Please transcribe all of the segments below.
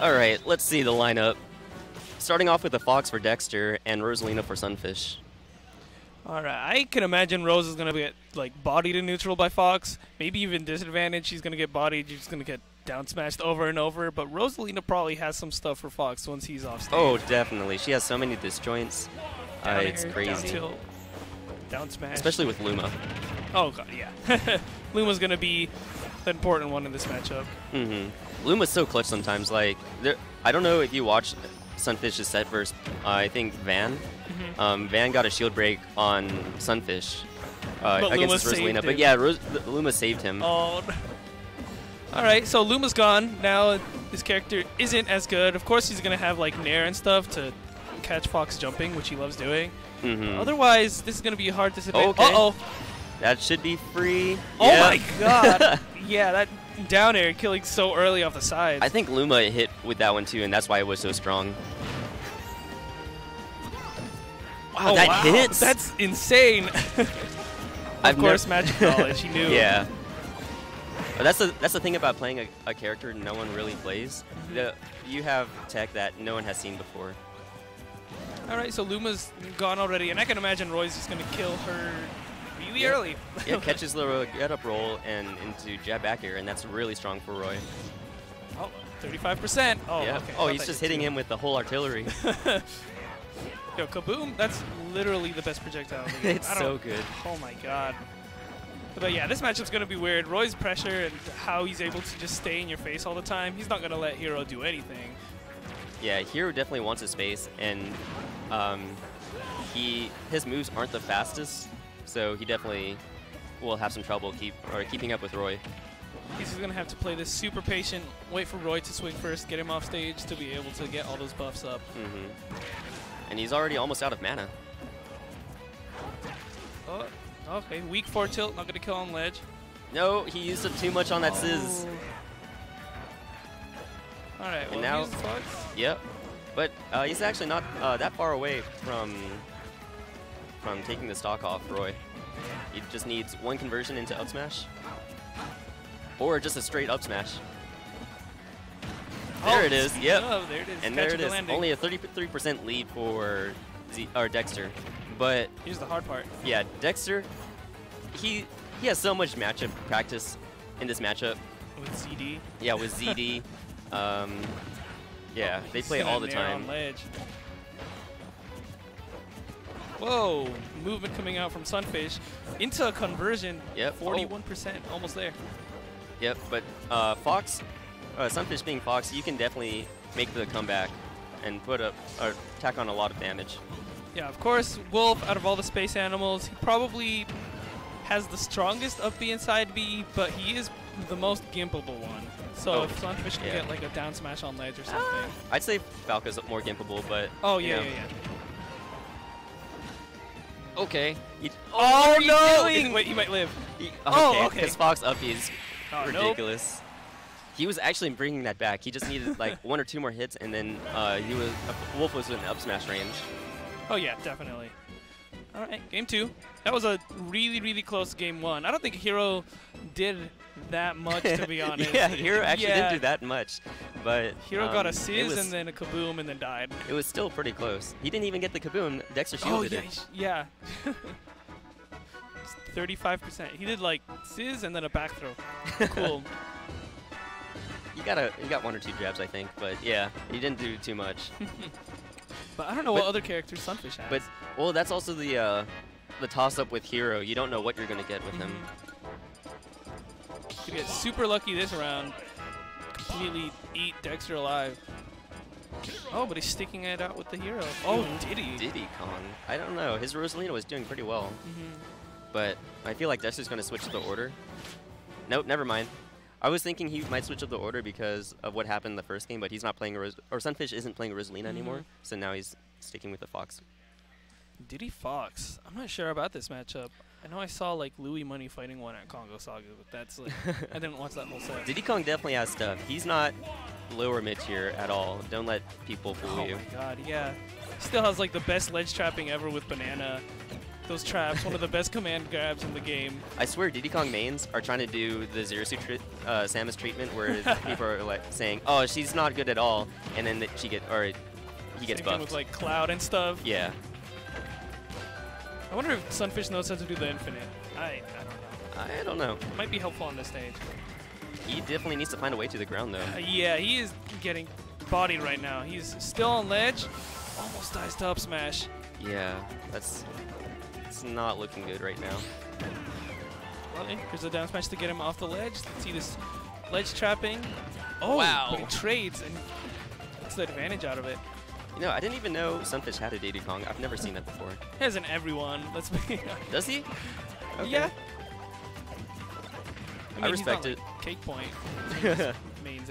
All right, let's see the lineup. Starting off with the Fox for Dexter and Rosalina for Sunfish. All right, I can imagine Rose is gonna get like bodied in neutral by Fox. Maybe even disadvantaged. She's gonna get bodied. She's gonna get down smashed over and over. But Rosalina probably has some stuff for Fox once he's off stage. Oh, definitely. She has so many disjoints. Uh, it's air, crazy. Down tilt, down smash. Especially with Luma. Oh god, yeah. Luma's gonna be the important one in this matchup. Mm-hmm. Luma's so clutch sometimes. Like, there, I don't know if you watched Sunfish's set versus, uh, I think, Van. Mm-hmm. Um, Van got a shield break on Sunfish uh, But against Rosalina. But yeah, Ros Luma saved him. Oh. All right, so Luma's gone. Now his character isn't as good. Of course, he's gonna have like Nair and stuff to catch Fox jumping, which he loves doing. Mm-hmm. Otherwise, this is gonna be a hard disadvantage. Okay. Uh oh. That should be free. Oh Yeah. my god. yeah, that down air killing so early off the side. I think Luma hit with that one too, and that's why it was so strong. Wow, oh, that wow. hits! That's insane. of I've course, magic knowledge. He knew. Yeah. But that's the that's the thing about playing a, a character no one really plays. The, you have tech that no one has seen before. All right, so Luma's gone already, and I can imagine Roy's just gonna kill her really Yeah. early. Yeah, catches the get up roll and into jab back air, and that's really strong for Roy. Oh, 35%. Oh, yeah. okay. Oh, he's just hitting two. him with the whole artillery. Yo, kaboom! That's literally the best projectile. in the game. it's so good. Oh my god. But yeah, this matchup's gonna be weird. Roy's pressure and how he's able to just stay in your face all the time. He's not gonna let Hero do anything. Yeah, Hero definitely wants his space, and um, he his moves aren't the fastest, so he definitely will have some trouble keep or keeping up with Roy. He's just gonna have to play this super patient, wait for Roy to swing first, get him off stage to be able to get all those buffs up. hmm And he's already almost out of mana. Oh, okay. Weak four tilt, not gonna kill on ledge. No, he used up too much on that Sizz. All right. Well, now- here's Fox. Yep. But uh, he's actually not uh, that far away from from taking the stock off Roy. He just needs one conversion into up smash, or just a straight up smash. There Oh, it is. Yep. Oh, there it is. And there it is. landing. Only a 33% lead for Z or Dexter. But Here's the hard part. yeah, Dexter, he he has so much matchup practice in this matchup. With CD. Yeah, with ZD. um, yeah, they play all the time. Whoa, movement coming out from Sunfish into a conversion. Yep. Oh. 41%, almost there. Yep, but uh, Fox, uh, Sunfish being Fox, you can definitely make the comeback and put up or tack on a lot of damage. Yeah, of course, Wolf, out of all the space animals, he probably has the strongest up B inside B, but he is the most gimpable one. So Oh, if Sunfish can yeah. get like a down smash on ledge or something. I'd say Falco's more gimpable, but oh, you yeah, know. yeah, yeah. Okay. You- Oh, you no! doing? Wait, he might live. He- Oh, okay. His Fox up is Oh, nope. ridiculous. He was actually bringing that back. He just needed like one or two more hits, and then uh, he was Wolf was in up smash range. Oh yeah, definitely. All right, game two. That was a really, really close game one. I don't think Hero did that much, to be honest. yeah, Hero actually Yeah. didn't do that much, but Hero got um, a it Sizz and then a Kaboom and then died. It was still pretty close. He didn't even get the kaboom. Dexter Oh yeah, it. yeah. Thirty-five percent. He did like Sizz and then a back throw. Cool. You got a, you got one or two jabs, I think, but yeah, he didn't do too much. But I don't know But- what other characters Sunfish has. But well, that's also the uh, the toss up with Hero. You don't know what you're gonna get with him. Could get super lucky this round. Completely eat Dexter alive. Oh, but he's sticking it out with the hero. Oh, did he? Diddy Kong. I don't know. His Rosalina was doing pretty well, Mhm. but I feel like Dexter's gonna switch the order. Nope, never mind. I was thinking he might switch up the order because of what happened in the first game, but he's not playing Ros or Sunfish isn't playing Rosalina anymore, Mhm. so now he's sticking with the Fox. Diddy Fox. I'm not sure about this matchup. I know I saw like Louis Money fighting one at Kongo Saga, but that's like I didn't watch that whole set. Diddy Kong definitely has stuff. He's not lower mid tier at all. Don't let people fool oh you. my god, yeah. Still has like the best ledge trapping ever with banana. Those traps. One of the best command grabs in the game. I swear Diddy Kong mains are trying to do the Zero Suit uh, Samus treatment where people are like saying, "Oh, she's not good at all," and then that she get or he gets Same buffed. with like Cloud and stuff. yeah, I wonder if Sunfish knows how to do the infinite. I, I don't know. I don't know. Might be helpful on this stage. He definitely needs to find a way to the ground though. Uh, yeah, he is getting bodied right now. He's still on ledge. Almost dies to up smash. Yeah, that's it's not looking good right now. Eh, here's a down smash to get him off the ledge. Let's see this ledge trapping. Oh, Wow. But he trades and gets the advantage out of it. You know, I didn't even know Sunfish had a Diddy Kong. I've never seen that before. He hasn't everyone. Let's be. Does he? Okay. Yeah. I mean, not, respect it. like, Cake point. that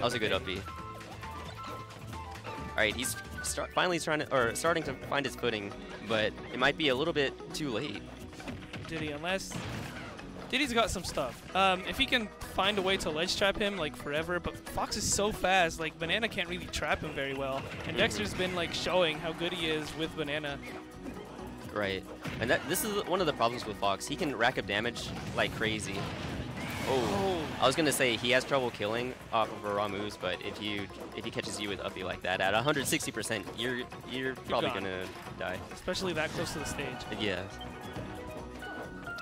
was a good uppy. All right, he's start, finally trying to or starting to find his footing, but it might be a little bit too late. Diddy, unless Diddy's got some stuff. Um, if he can find a way to ledge trap him like forever, but Fox is so fast, like Banana can't really trap him very well. And Mhm. Dexter's been like showing how good he is with Banana. Right, and that this is one of the problems with Fox. He can rack up damage like crazy. Oh, I was gonna say he has trouble killing off of a raw moves, but if you if he catches you with uppy like that at 160%, you're you're probably gonna die. especially that close to the stage. Yeah.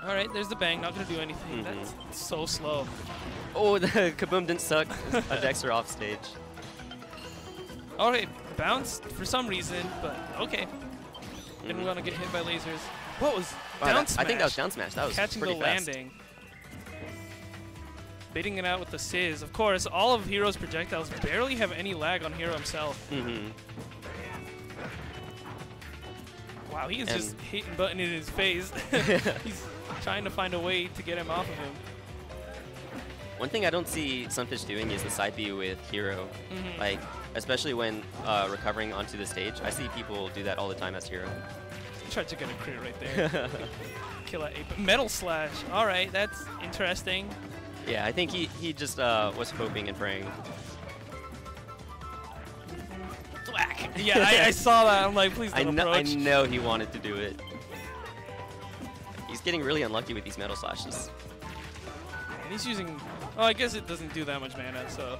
All right, there's the bang. Not gonna do anything. Mhm. That's so slow. Oh, the kaboom didn't suck. a Dexter off stage. All right, bounce for some reason, but okay. Didn't Mhm. want to get hit by lasers. What was Wow, down that- I think that was down smash. That was catching the fast. landing. Baiting it out with the Sizz. Of course, all of Hero's projectiles barely have any lag on Hero himself. Mm-hmm. Wow, he's just hitting button in his face. He's trying to find a way to get him off of him. One thing I don't see Sunfish doing is the side B with Hero. Mhm. Like, especially when uh, recovering onto the stage. I see people do that all the time as Hero. Tried to get a crit right there. Kill at eight. Metal Slash. All right, that's interesting. Yeah, I think he, he just uh, was hoping and praying. Thwack. Yeah, I, I saw that. I'm like, please I don't know, I approach. know he wanted to do it. He's getting really unlucky with these metal slashes. And he's using. Oh, I guess it doesn't do that much mana, so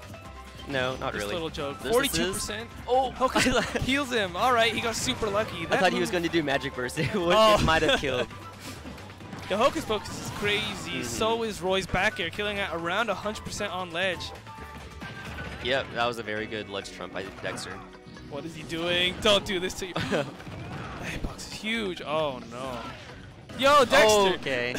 No, not just really. a little joke. There's the Forty-two Sizz. percent. Oh, Hocus I, thought- heals him. All right, he got super lucky. I That thought he was going to do Magic Burst. It, Oh. might have killed. The Hocus Pocus is crazy. Mhm. So is Roy's back air, killing at around 100% on ledge. Yep, that was a very good ledge trump by Dexter. What is he doing? Don't do this to you. that hitbox is huge. Oh no. Yo, Dexter. Okay.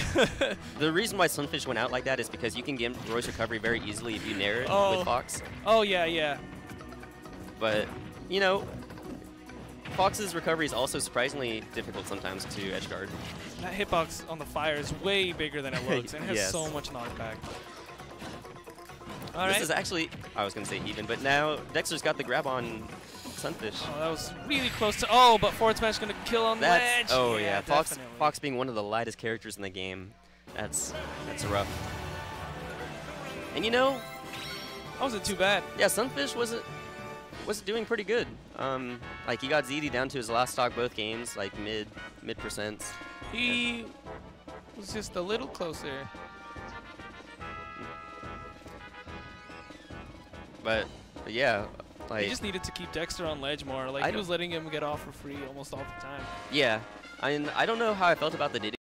the reason why Sunfish went out like that is because you can get Roy's recovery very easily if you nair it Oh. with Fox. oh yeah, yeah. But, you know, Fox's recovery is also surprisingly difficult sometimes to edgeguard. That hitbox on the fire is way bigger than it looks and has Yes. so much knockback. All this right. is actually, I was going to say even, but now Dexter's got the grab on Sunfish. Oh, that was really close to. Oh, but forward smash gonna kill on That's, ledge. oh yeah, Fox, definitely. Fox being one of the lightest characters in the game, that's, that's rough. And you know, That wasn't too bad. yeah, Sunfish wasn't was doing pretty good. Um, like he got ZD down to his last stock both games, like mid mid percents. He was just a little closer. But, but yeah, like he just needed to keep Dexter on ledge more. Like I he was letting him get off for free almost all the time. yeah. I mean, I don't know how I felt about the Diddy